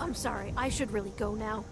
I'm sorry. I should really go now.